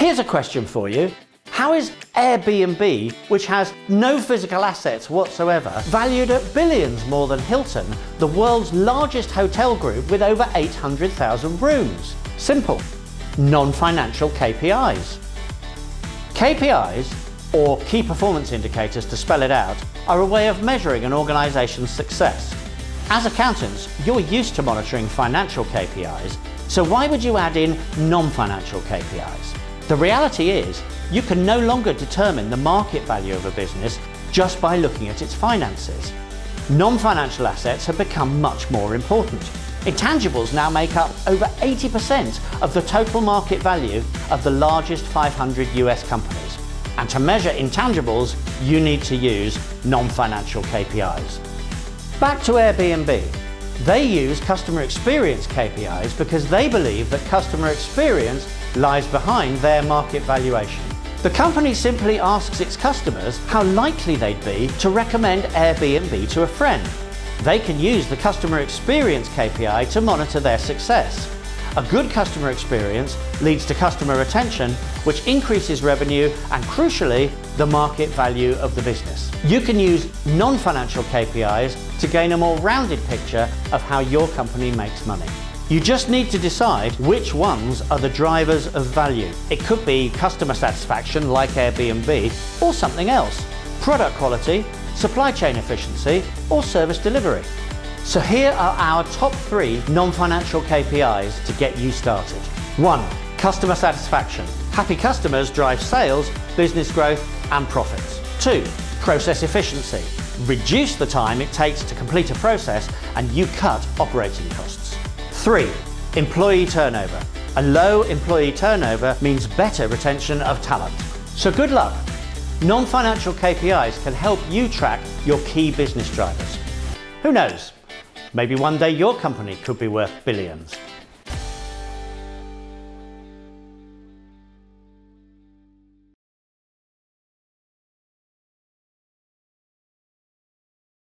Here's a question for you. How is Airbnb, which has no physical assets whatsoever, valued at billions more than Hilton, the world's largest hotel group with over 800,000 rooms? Simple. Non-financial KPIs. KPIs, or Key Performance Indicators to spell it out, are a way of measuring an organisation's success. As accountants, you're used to monitoring financial KPIs, so why would you add in non-financial KPIs? The reality is, you can no longer determine the market value of a business just by looking at its finances. Non-financial assets have become much more important. Intangibles now make up over 80% of the total market value of the largest 500 US companies. And to measure intangibles, you need to use non-financial KPIs. Back to Airbnb. They use customer experience KPIs because they believe that customer experience lies behind their market valuation. The company simply asks its customers how likely they'd be to recommend Airbnb to a friend. They can use the customer experience KPI to monitor their success. A good customer experience leads to customer retention, which increases revenue and crucially, the market value of the business. You can use non-financial KPIs to gain a more rounded picture of how your company makes money. You just need to decide which ones are the drivers of value. It could be customer satisfaction like Airbnb or something else, product quality, supply chain efficiency or service delivery. So here are our top three non-financial KPIs to get you started. One, customer satisfaction. Happy customers drive sales, business growth and profits. Two, process efficiency. Reduce the time it takes to complete a process and you cut operating costs. Three, employee turnover. A low employee turnover means better retention of talent. So good luck. Non-financial KPIs can help you track your key business drivers. Who knows? Maybe one day your company could be worth billions.